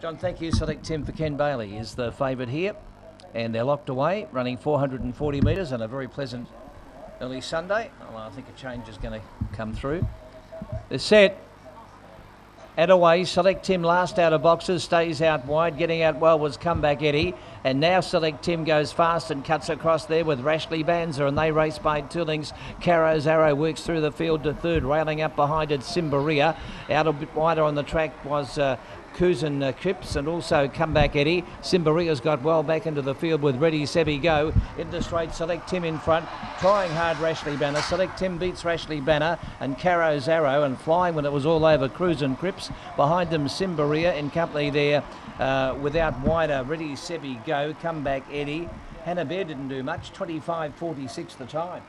John, thank you. Select Tim for Ken Bailey is the favourite here. And they're locked away, running 440 metres and a very pleasant early Sunday. Well, I think a change is going to come through. They're set. And away, Select Tim last out of boxes, stays out wide. Getting out well was Comeback Eddie. And now Select Tim goes fast and cuts across there with Rashleigh Banner. And they race by two lengths. Caro's Arrow works through the field to third. Railing up behind it, Simbaria. Out a bit wider on the track was uh, Cruisin' uh, Cripps and also Comeback Eddie. Simbaria's got well back into the field with Ready Sebi Go. Into straight, Select Tim in front. Trying hard, Rashleigh Banner. Select Tim beats Rashleigh Banner and Caro's Arrow and flying when it was all over Cruisin' Cripps. Behind them, Simbaria in company there uh, without wider. Ready Sebi Go. Comeback Eddie. Hannah Bear didn't do much. 25.46 the time.